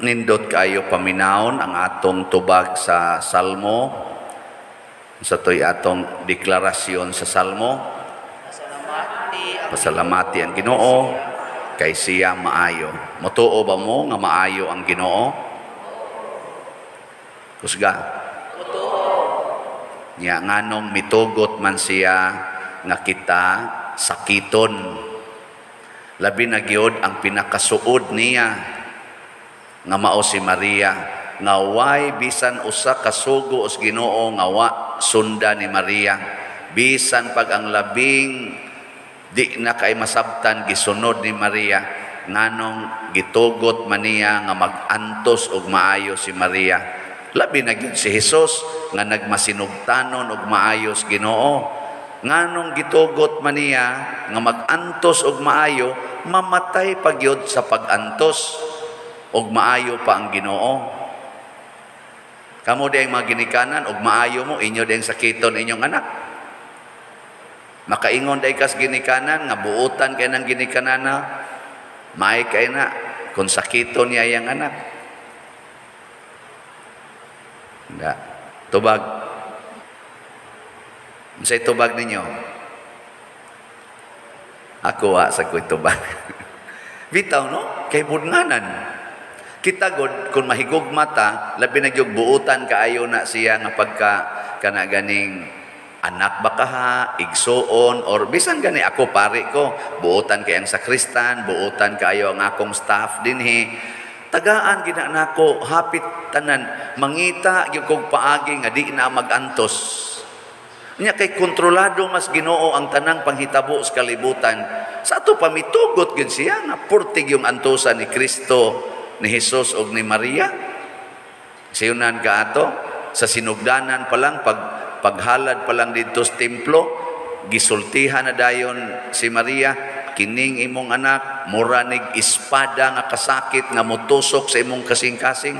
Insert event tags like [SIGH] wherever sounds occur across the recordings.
nindot kayo paminawon ang atong tubag sa Salmo? Sa to'y atong deklarasyon sa Salmo? Pasalamati ang Ginoo kay siya maayo. Motuo ba mo nga maayo ang Ginoo? Kusga? Nya nganong mitugot man siya nga kita sakiton labi na gyud ang pinakasuod niya nga mao si Maria. Nga way bisan usa ka sugo os Ginoo nga wa sunda ni Maria. Bisan pag ang labing di na kay masabtan gisunod ni Maria nganong gitugot man niya nga magantos og maayo si Maria. Labi na gyud si Hesus nga nagmasinugtanon og maayos Ginoo. Nganong gitugot man niya nga magantos og maayo mamatay pagyod sa pagantos og maayo pa ang Ginoo. Kamo di ang mga ginikanan og maayo mo inyo di ang sakiton inyong anak. Makaingon day kas ginikanan nga buutan kay nang ginikanan na may kay na kung sakiton niya yang anak. Nga. Tubag. Unsay tubag ninyo? Ako wa sa ko'y tubag. [LAUGHS] Bitaw no? Kay budnganan. Kita god kung mahigog mata, labi na yung buutan kaayo na siya nga pagka kana ganing anak ba kaha, igsoon, or bisan gani ako pare ko, buutan kay ang sakristan, buutan kaayo ang akong staff din he. Tagaan gina nako hapit tanan mangita gyud kog paagi nga di na magantos. Nya kay kontrolado mas Ginoo ang tanang panghitabo sa kalibutan. Sa ato pamitugot gid siya nga purtig yung antosa ni Kristo ni Jesus o ni Maria. Siyunan ka ato, sa sinugdanan pa lang, pag, paghalad pa lang dito sa templo, gisultihan na dayon si Maria, kining imong anak, muranig espada nga kasakit nga mutusok sa imong kasing-kasing,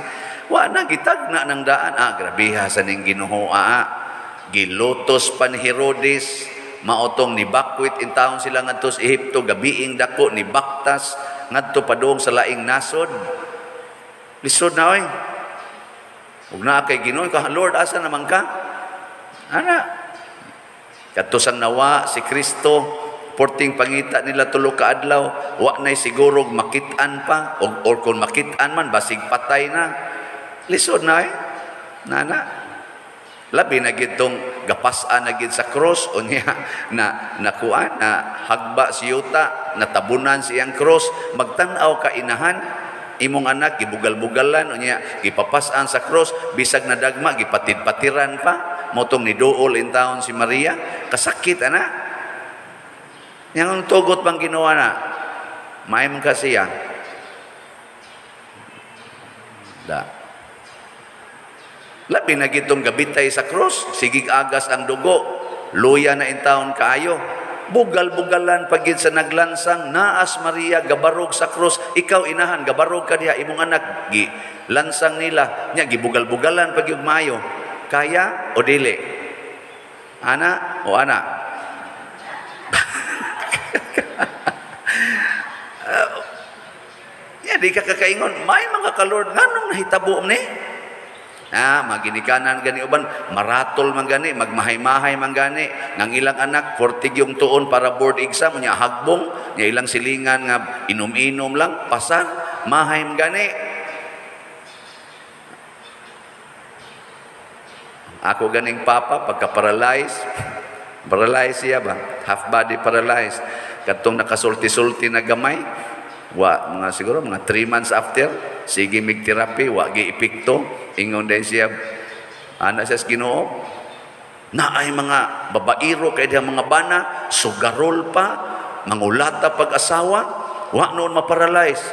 wa na gitag na ng daan. Ah, grabiha sa ning Ginoo ah. Gilutos pa ni Herodes, maotong ni Bakwit in taon sila ngadto sa Ehipto, gabiing dako ni Baktas ngadto padung sa laing nasod. Lisod na oy. Ug naa kay Ginoo ka Lord asa naman ka? Ana. Katusang nawa si Kristo porting pangita nila tulo ka adlaw wa nay siguro makitaan pa o or kung makitaan man basig patay na. Lisod na eh. Nana. Labi na gitong gapasan na gid sa cross o niya [LAUGHS] na nakuan na hagba si yuta natabunan siyang cross magtan-aw ka inahan imong anak gibugal-bugalan unya gipapasan sa cross bisag na dagma gipatid-patiran pa. Motong ni duol in town si Maria. Kasakit ana. Yang tugot bang ginawa na? May man kasiya da. Labi na gitong gabitay sa cross. Sigig agas ang dugo. Luya na in town kaayo bugal-bugalan pagid sa naglansang naas Maria gabarog sa krus. Ikaw inahan gabarog ka diha imong anak. Gi lansang nila nya gibugal-bugalan pag yung mayo. Kaya o dili? Ana o ana? Uh, [LAUGHS] ya di ka kakaingon may mga kalord nganong nahitabo ni Ah, maginikanan gani uban, maratol man gani, magmahay-mahay man gani. Nang ilang anak, fortig yung tuon para board exam, nya hagbong, nya ilang silingan nga inom-inom lang, pasar, mahay man gani. Ako ganing papa, pagka-paralyze, [LAUGHS] paralyze siya ba? Half body paralyzed. Katong nakasulti-sulti na gamay, wa mga siguro mga 3 months after sige mig therapy wa gi epekto ingon din siya ana sa Ginoo na ay mga babairo kay diha mga bana sugarol pa mangulata pag-asawa wa noon maparalyze.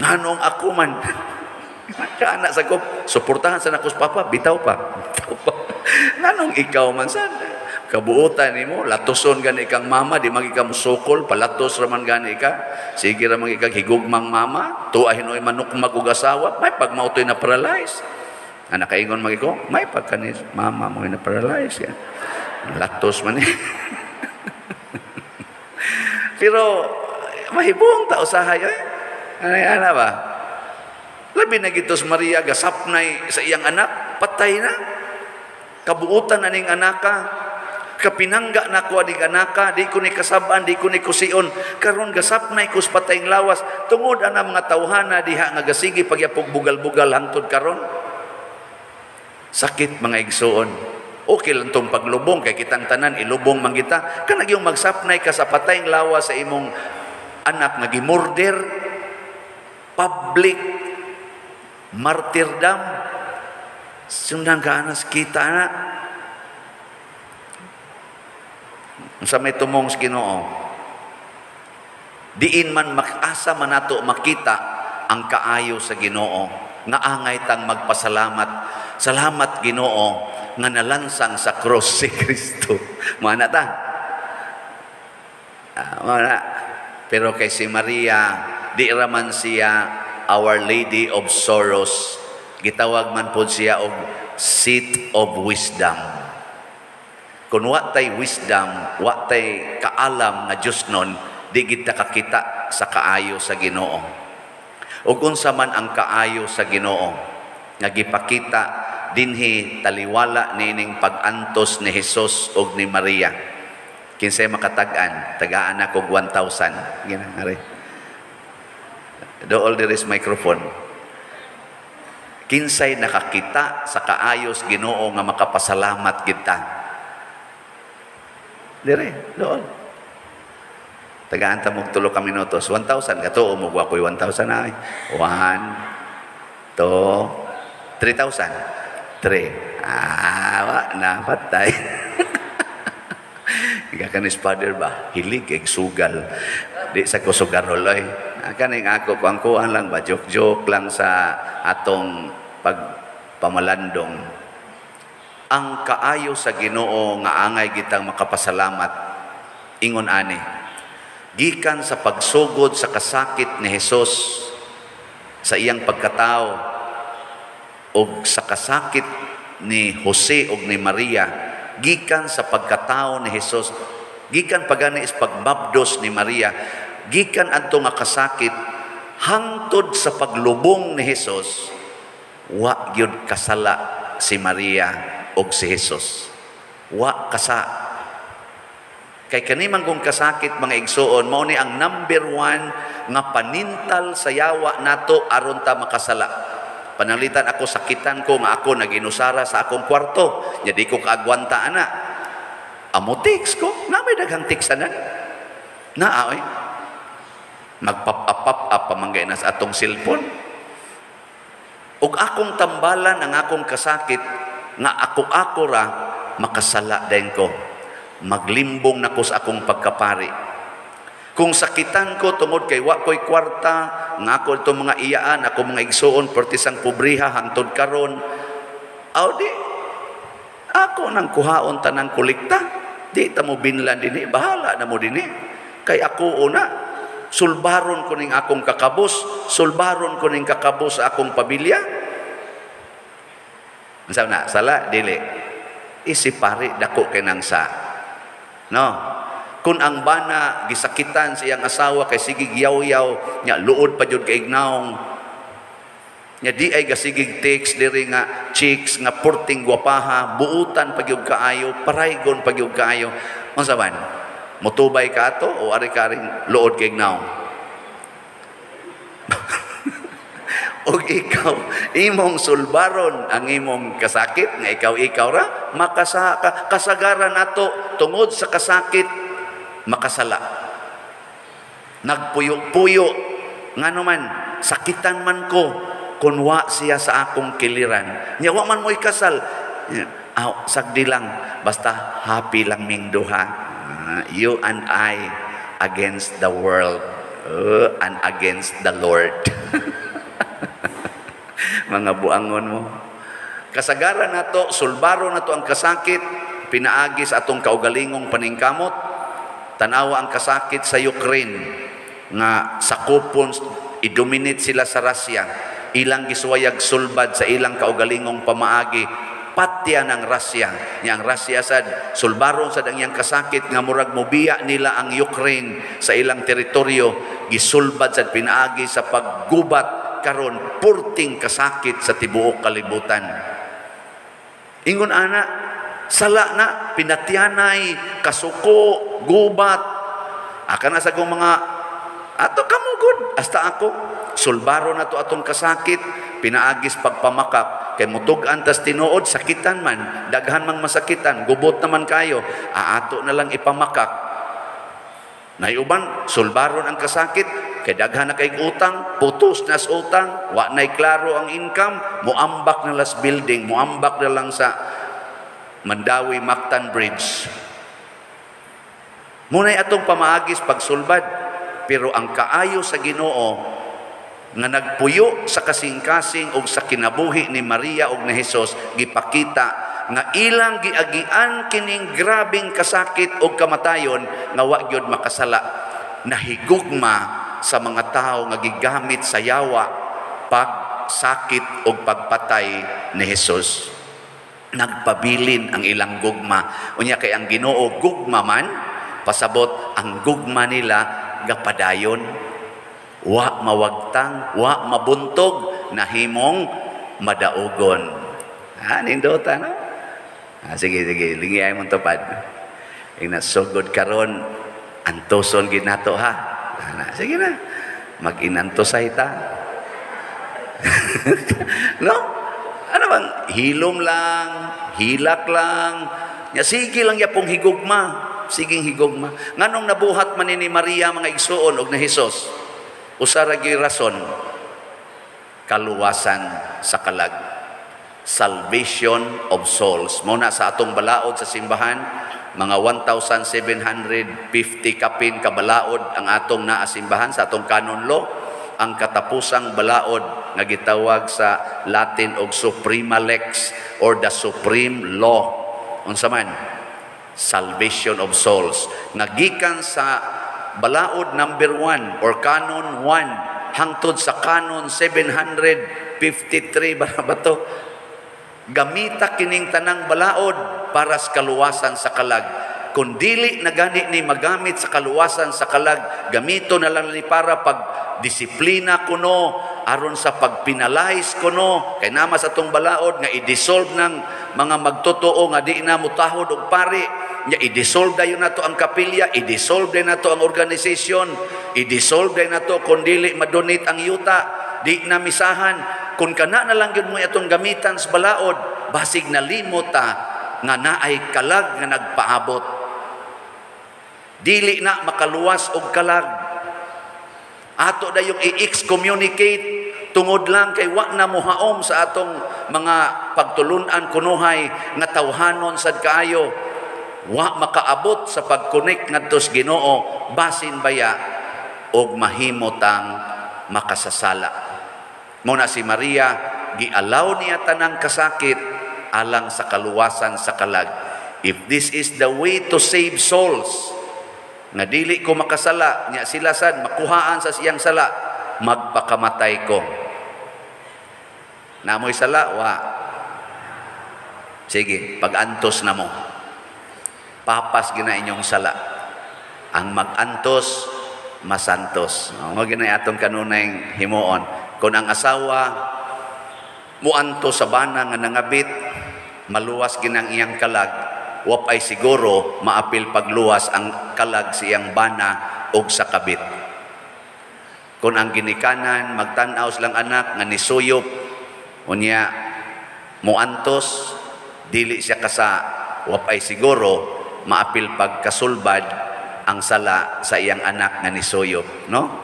Nanong ako man. [LAUGHS] Kana sa ko suportahan sa nakos papa bitaw pa [LAUGHS] bitaw pa. [LAUGHS] Nanong ikaw man sa kabuutan nimo latoson gani kang mama di magi ka musukol palatos raman gani ka. Sige ra magi kang higugmang mama tuahin oy manok magugasawa may pagmautoy na paralyze. Anak kaingon magi ko may pagkanis mama mo na paralyze ya latos man eh. [LAUGHS] pero mahibong ta usahay eh. Ano ana ba? Labi na gitos Maria gasapnay sa iyang anak, patay na. Kabuutan aning anaka, kapinangga na ko aning anaka, di ko ni kasaban, di ko ni kusion, karon gasapnay kus patayng lawas, tungod ana mga tawhana diha nga gasigi pagyapog bugal-bugal hangtod karon. Sakit mga igsuon. Okay lang tong paglubong kay kitang tanan ilubong man kita. Kanag yung magsapnay ka sa patayng lawas sa imong anak nga gimurder public martyrdom sundan ka anas kita na sa may tumong sa Ginoo diin man makasa man nato makita ang kaayo sa Ginoo nga angay tang magpasalamat. Salamat Ginoo nga nalansang sa cross si Kristo. [LAUGHS] Mana ta? Ah, mana pero kay si Maria di raman siya Our Lady of Sorrows. Gitawag man po siya og seat of wisdom kung wa tay wisdom wa tay kaalam nga Dios nun di kita kakita sa kaayo sa Ginoo. Ug unsa man ang kaayo sa Ginoo nga gipakita dinhi taliwala nining pag-antos ni Hesus ug ni Maria. Kinsay makatag-an? Tagaan ako 1,000 ginangari dool there is microphone. Kinsay nakakita sa kaayos Ginoo nga makapasalamat kita dire dool tagaan ta mog tulo ka minutos 1,000 kato mo wa koy 1,000 ay 1 2 3,000 3 ah na patay Ika kanis father ba? Hilig kay sugal. Di sa kusugarol ay. Kaning ako pangkuan lang ba joke-joke lang sa atong pagpamalandong. Ang kaayo sa Ginoo nga angay gitang makapasalamat ingon ani. Gikan sa pagsugod sa kasakit ni Hesus sa iyang pagkatao o sa kasakit ni Jose o ni Maria gikan sa pagkatao ni Hesus gikan pagani is pagbabdos ni Maria gikan adto nga kasakit hangtod sa paglubong ni Hesus wa gyud kasala si Maria og si Hesus wa kasa kay kaniman kung kasakit mga igsuon mao ni ang number one nga panintal sa yawa nato aron ta makasala Panalitan ako sakitan ko nga ako naginusara sa akong kwarto. Nya di ko kaagwanta ana. Amo tiks ko, na may daghang tiks na. Na ay. Magpap-apap up pamanggay na sa atong cellphone. Ug akong tambalan ang akong kasakit nga ako-ako ra makasala din ko. Maglimbong na ko sa akong pagkapari. Kung sakitan ko tungod kay wa ko'y kwarta, nga ako itong mga iyaan, ako mga igsuon, pertisang pobriha, hantod karon, aw di, ako nang kuhaon tanang kulikta, di ta mo binlan din bahala na mo din Kay ako una, sulbaron ko ning akong kakabos, sulbaron ko ning kakabos sa akong pamilya. Sa na, sala, dili. Isipari dako kay sa. No, kung ang bana gisakitan sa iyang asawa kay sige giyaw-yaw nya luod pa jud kay ignaong. Nya di ay gasigig text diri nga chicks nga porting gwapaha buutan pagyud kaayo paraygon pagyud kaayo. Unsa man? Motubay ka ato o ari ka ring luod kay ignaong og ikaw imong sulbaron ang imong kasakit nga ikaw ikaw ra makasa kasagaran nato tungod sa kasakit makasala. Nagpuyo-puyo, nga naman, sakitan man ko, kunwa siya sa akong kiliran. Nya wa man mo'y kasal. Oh, sagdi lang, basta happy lang ming duha. Uh, you and I against the world uh, and against the Lord. [LAUGHS] Mga buangon mo. Kasagaran nato, sulbaro nato ang kasakit, pinaagi sa atong kaugalingong paningkamot, tanawa ang kasakit sa Ukraine nga sakupon i-dominate sila sa Russia. Ilang giswayag sulbad sa ilang kaugalingong pamaagi patya ng Russia. Niya ang Russia sad sulbaron sa dangyang kasakit nga murag mobiya nila ang Ukraine sa ilang teritoryo. Gisulbad sa pinaagi sa paggubat karon purting kasakit sa tibuok kalibutan. Ingon ana, sala na, pinatyanay, kasuko, gubat, aka na sa kong mga, ato kamugod, hasta ako, sulbaro na to atong kasakit, pinaagis pagpamakap, kay mutugan tas tinuod, sakitan man, daghan mang masakitan, gubot naman kayo, aato na lang ipamakak, Nayuban, sulbaron ang kasakit, kay daghan na kay utang, putos na sa utang, wa nay klaro ang income, muambak na las building, muambak na lang sa Mandawi Mactan Bridge. Munay atong pamaagis pagsulbad, pero ang kaayo sa Ginoo nga nagpuyo sa kasing-kasing ug sa kinabuhi ni Maria ug ni Hesus gipakita nga ilang giagian kining grabing kasakit o kamatayon nga wa gyud makasala nahigugma sa mga tao nga gigamit sa yawa pagsakit o pagpatay ni Hesus nagpabilin ang ilang gugma. Unya kay ang Ginoo gugma man pasabot ang gugma nila gapadayon wa mawagtang wa mabuntog nahimong madaogon ha nindota no? Ah, sige, sige, lingiyay mong tupad. Ina sugod karon. Antoson ginato ha. Ah, sige na. Mag-inantosay ta. [LAUGHS] no? Ano bang hilom lang, hilak lang. Ya sige lang ya pong higugma. Siging higugma. Nganong nabuhat man ni Maria mga igsuon og na Hesus. Usara gi rason kaluwasan sa kalag salvation of souls. Muna sa atong balaod sa simbahan, mga 1,750 kapin kabalaod ang atong naasimbahan sa atong canon law. Ang katapusang balaod nga gitawag sa Latin og Suprema Lex or the Supreme Law. Unsa man? Salvation of souls. Nagikan sa balaod number 1 or canon 1 hangtod sa canon 753 [LAUGHS] ba to? gamita kining tanang balaod para sa kaluwasan sa kalag. Kung dili na gani ni magamit sa kaluwasan sa kalag, gamito na lang ni para pag disiplina kuno aron sa pagpinalize kuno. Kay nama sa tong balaod nga i-dissolve ng mga magtotoo nga di na mutahod og pari. Nya i-dissolve dayon nato ang kapilya i-dissolve din nato ang organisasyon i-dissolve din nato kung dili madonate ang yuta di na misahan. Kung kana na lang yun mo itong gamitan sa balaod, basig na limot ta, nga naay kalag nga nagpaabot. Dili na makaluwas og kalag. Ato da yung i-excommunicate tungod lang kay wa na muhaom sa atong mga pagtulunan kunuhay nga tawhanon sad kaayo wa makaabot sa pagkonek ngadto sa Ginoo basin baya og mahimotang makasasala. Muna si Maria, gialaw niya tanang kasakit alang sa kaluwasan sa kalag. If this is the way to save souls, nga dili ko makasala, niya sila sad, makuhaan sa siyang sala, magpakamatay ko. Namoy sala, wa. Sige, pag-antos na mo. Papas gina inyong sala. Ang mag-antos, masantos. Mo gina atong kanunay himuon kung ang asawa muanto sa bana nga nangabit, maluwas ginang iyang kalag, wapay siguro maapil pagluwas ang kalag sa iyang bana og sa kabit. Kung ang ginikanan, magtanaw silang anak nga nisuyop, unya muantos, dili siya kasa wapay siguro maapil pagkasulbad ang sala sa iyang anak nga nisuyop, no?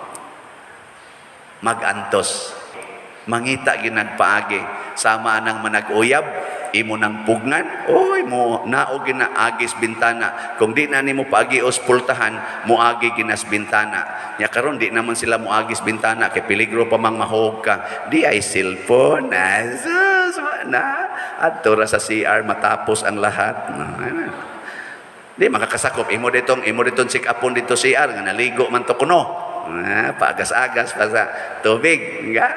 magantos. Mangita ginagpaagi. Sama nang manag-uyab, imo nang pugnan, oy mo naog gina agis bintana. Kung di na nimo paagi ospultahan, muagi ginas bintana. Ya karon di naman sila muagis bintana kay peligro pa mang mahog ka. Di ay cellphone na. na adto ra sa CR matapos ang lahat. No, Di makakasakop imo ditong imo ditong check upon dito CR nga naligo man to kuno. Ah, pagas-agas pa sa tubig. Nga,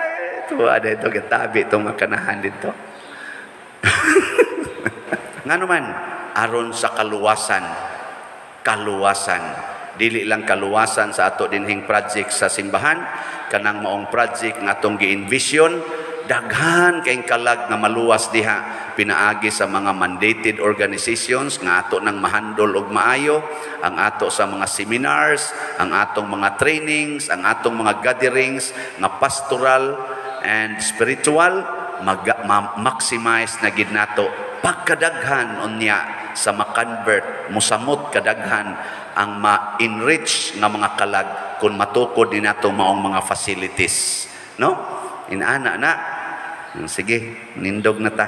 ito, ada ito, gatabi itong makanahan dito. Nga naman, aron sa kaluwasan, kaluwasan, dili lang kaluwasan sa ato dinhing project sa simbahan kanang maong project nga atong gi-envision daghan kay kalag nga maluwas diha. Pinaagi sa mga mandated organizations nga ato nang mahandol og maayo ang ato sa mga seminars ang atong mga trainings ang atong mga gatherings nga pastoral and spiritual mag ma- maximize na gid nato pagkadaghan unya sa makonvert musamot kadaghan ang ma-enrich nga mga kalag kung matukod ni nato maong mga facilities no? Inaana na. Sige nindog na ta